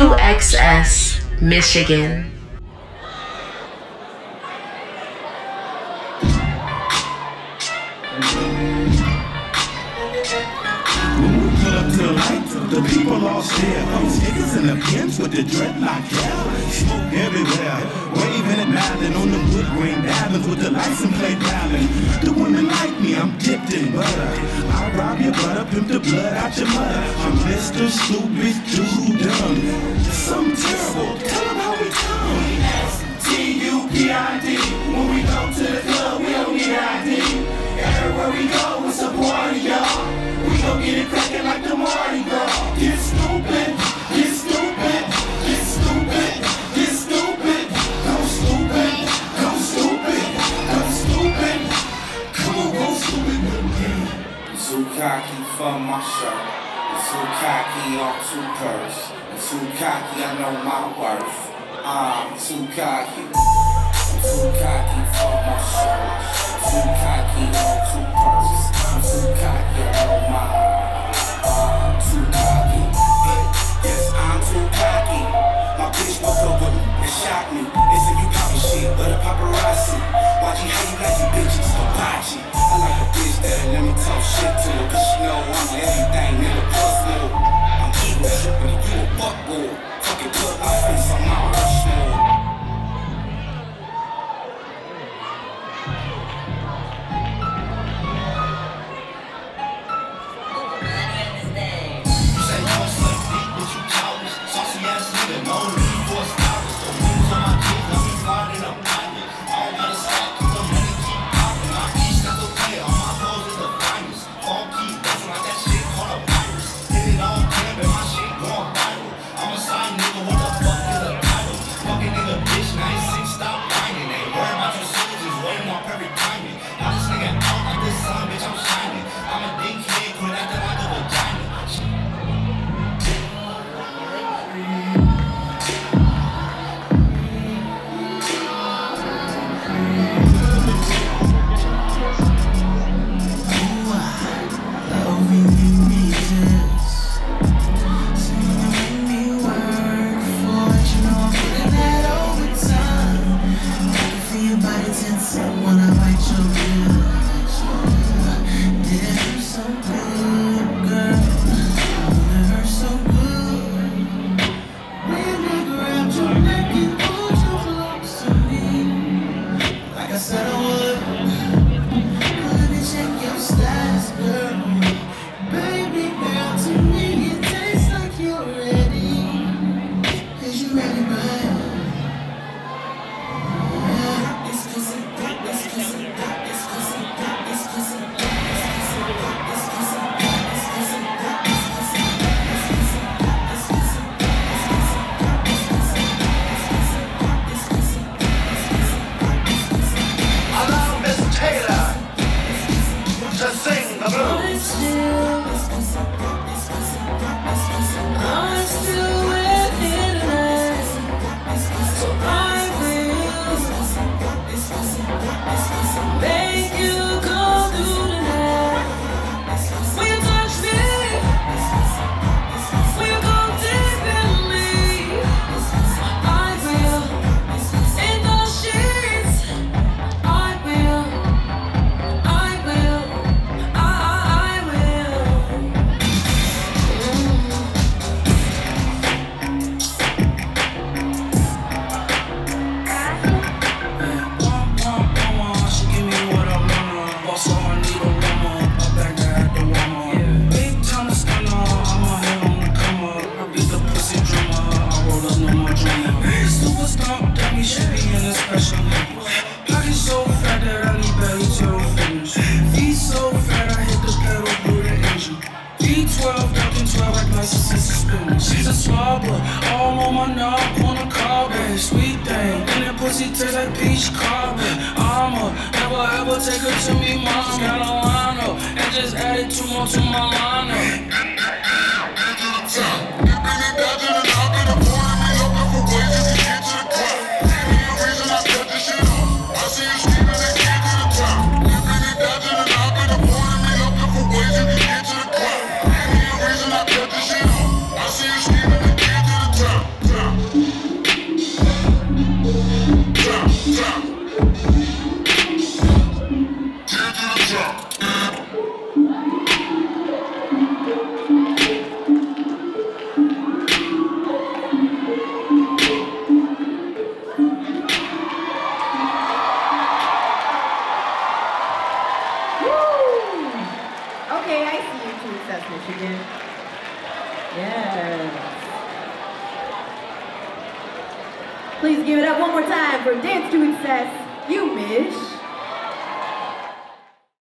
2XS Michigan. The people those niggas the with the dreadlock hair. Smoke everywhere, waving and nodding on the wood grain diamonds with the license plate dialing. The women like me, I'm dipped in butter. I rob your butter, pimp the blood out your mother. I'm Mr. Stupid Dude. too cocky for my shirt. I'm too cocky, I'm too purse. I'm too cocky, I know my worth. Ah, I'm too cocky. I'm too cocky for my pussy taste like peach cobbler. I'ma never ever take her to me, mom's Carolina. And just added two more to my lineup. Yes. Please give it up one more time for Dance to Excess, you Mish.